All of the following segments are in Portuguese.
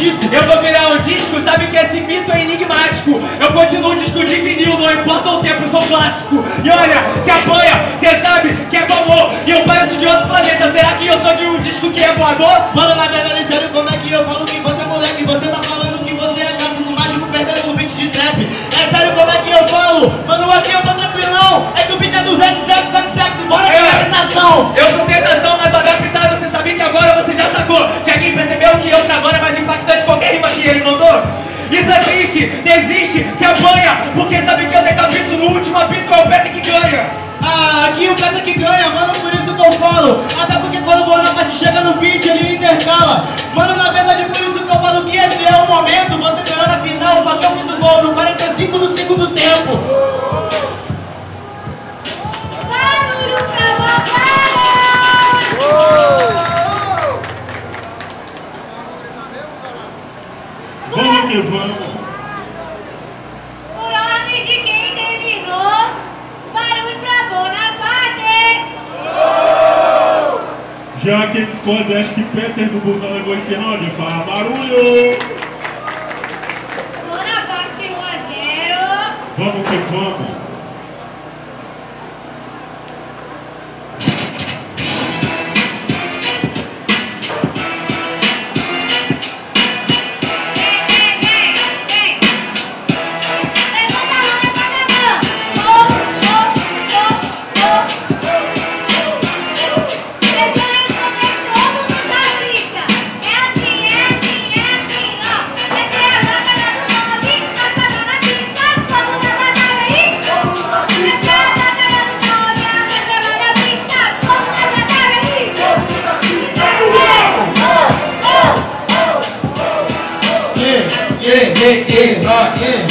disco Eu vou virar um disco, sabe que esse mito é enigmático Eu continuo um disco de vinil, não importa o tempo, eu sou clássico E olha, se apanha, cê sabe que é amor E eu pareço de outro planeta, será que eu sou de um disco que é voador? Mano, na verdade, sério, como é que eu falo que você é moleque? Você tá falando Mano, na verdade, por isso que eu falo que esse é o momento Você ganhou na final, só que eu fiz o gol no 45 do segundo tempo Barulho pra Vamos que vamos. Por ordem de quem terminou, barulho pra Bonaparte! Já que discorda, acho que Peter do Busão levou esse round. Fala barulho. Bonaparte 1 a 0. Vamos que vamos. Yeah, ah, yeah,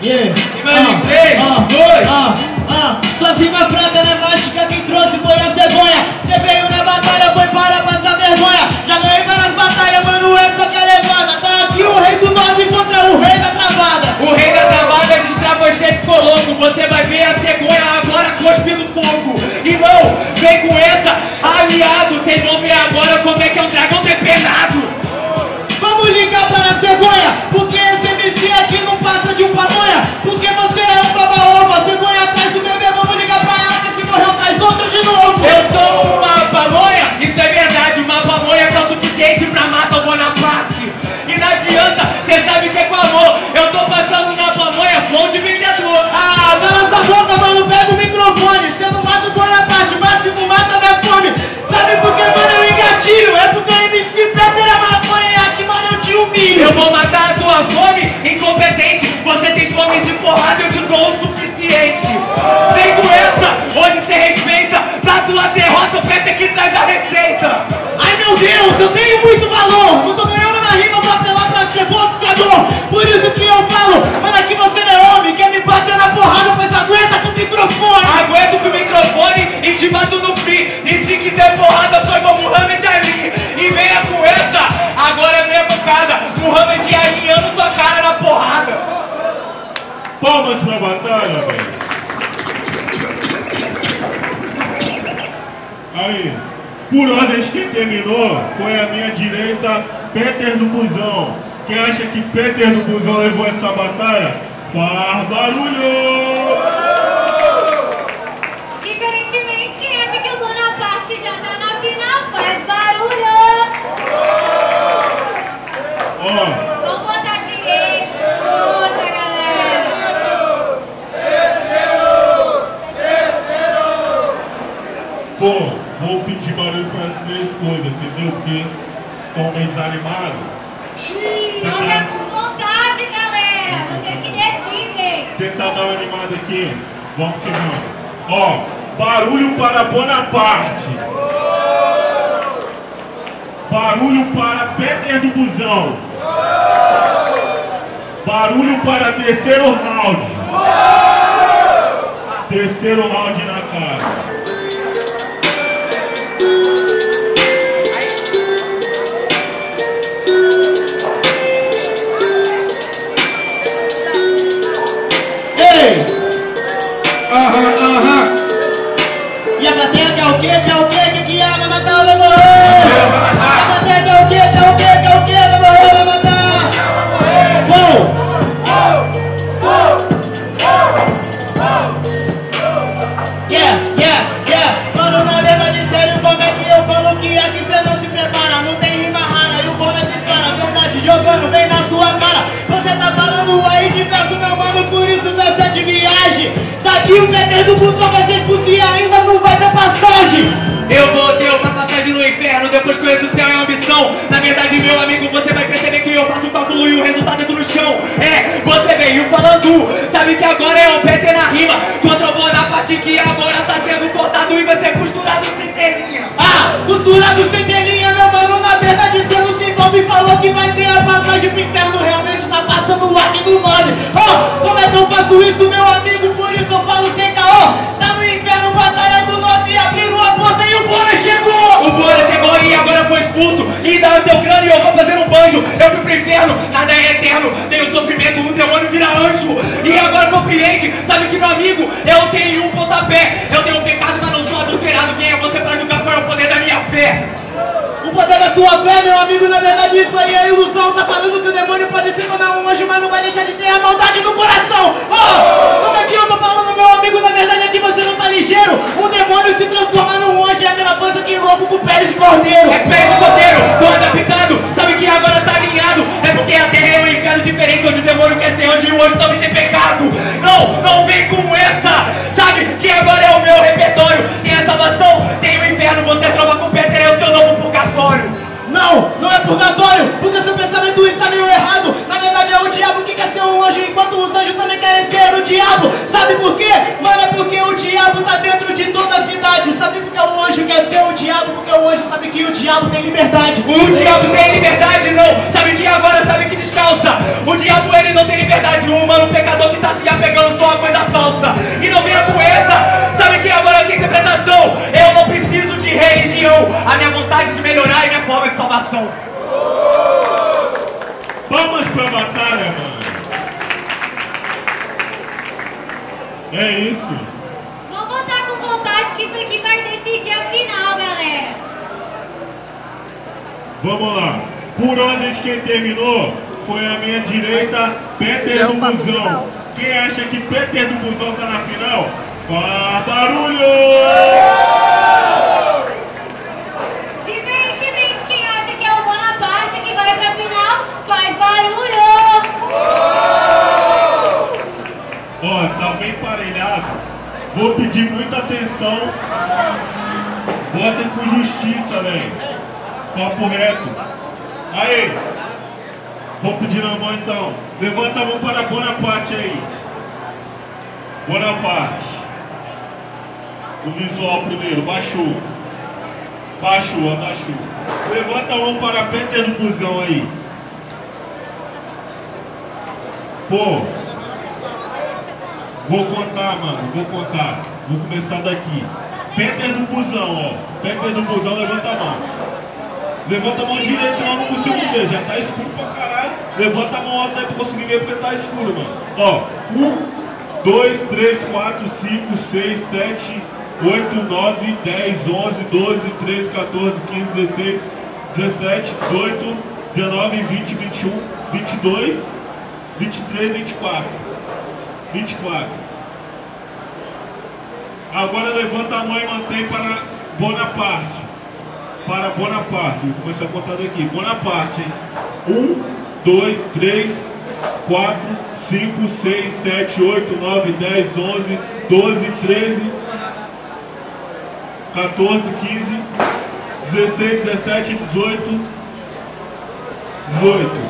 yeah. Imagine, três, dois. ah, ah. Sua rima fraca não é mágica, quem trouxe foi a cegonha. Cê veio na batalha, foi para passar vergonha. Já ganhei várias batalhas, mano, essa que é levada. Tá aqui o rei do nove contra o rei da travada. O rei da travada distrai você ficou louco Você vai ver a cegonha agora cuspindo fogo Irmão, vem com essa, aliado Vocês vão ver agora como é que é um dragão matar a tua fome, incompetente Você tem fome de porrada, eu te dou o suficiente Vem com essa, hoje cê respeita Pra tua derrota, o Pepe que traz a receita Ai, meu Deus, eu tenho muito valor. Não tô ganhando na rima, vou apelar pra ser boxeador. Por isso que eu falo, mano, aqui você não é homem. Quer me bater na Aí, por ordens quem terminou foi a minha direita, Peter do Busão. Quem acha que Peter do Busão levou essa batalha? Faz barulho! homens animados. Olha tá... com vontade, galera. Vocês que decidem. Quem está mal animado aqui? Vamos que vamos. Ó, barulho para Bonaparte. Barulho para Peter do Busão. Barulho para terceiro round. Terceiro round na cara. Daqui o do Busão vai ser expulso e ainda não vai ter passagem. Eu vou ter uma passagem no inferno, depois conheço o céu é ambição. Na verdade, meu amigo, você vai perceber que eu faço o cálculo e o resultado é tudo no chão. É, você veio falando, sabe que agora é o PT na rima. Contra o Bonaparte que agora tá sendo cortado e vai ser costurado sem telinha. Ah, costurado sem telinha, meu mano, na verdade você não se envolve Falou que vai ter a passagem pro inferno no nome Oh, como é que eu faço isso, meu amigo? Por isso eu falo sem caô Tá no inferno, batalha do norte Abriram a porta e o Bora chegou O Bora chegou e agora foi expulso. E dá o teu crânio e eu vou fazer um banjo. Eu fui pro inferno, nada é eterno. Tem o sofrimento, o demônio vira anjo. E agora compreende, sabe que meu amigo, eu tenho um pontapé. Eu tenho um pecado, mas Da sua fé, meu amigo, na verdade isso aí é ilusão. Tá falando que o demônio pode se tornar um anjo Mas não vai deixar de ter a maldade no coração. Oh, diabo. Sabe por quê? Mano, é porque o diabo tá dentro de toda a cidade. Sabe por que o anjo quer ser o diabo? Porque o anjo sabe que o diabo tem liberdade. O diabo tem liberdade, não. Sabe que agora É isso. Vamos botar com vontade que isso aqui vai decidir a final, galera. Vamos lá. Por ordem de quem terminou, foi a minha direita, Peter do Busão. Quem acha que Peter do Busão tá na final? Faz barulho! Diferentemente, quem acha que é o Bonaparte que vai pra final, faz barulho. Ó, tá bem parelhado. Vou pedir muita atenção. Votem com justiça, velho. Papo reto. Aí. Vou pedir na mão então. Levanta a mão para Bonaparte aí. Bonaparte. O visual primeiro, baixou. Baixou, abaixou. Levanta a mão para Peter do Busão aí. Pô, Vou contar, mano, vou contar. Vou começar daqui. Peter do busão, ó. Peter do busão, levanta a mão. Levanta a mão direita, senão não consigo ver. Já tá escuro pra caralho. Levanta a mão alta aí pra conseguir ver porque tá escuro, mano. Ó, um, dois, três, quatro, cinco, seis, sete, oito, nove, dez, onze, doze, treze, 14, 15, 16, 17, 18, 19, 20, 21, 22, 23, 24. 24. Agora levanta a mão e mantém para Bonaparte. Para Bonaparte. Vou começar a contar daqui. Bonaparte, hein? 1, 2, 3, 4, 5, 6, 7, 8, 9, 10, 11, 12, 13, 14, 15, 16, 17, 18, 18.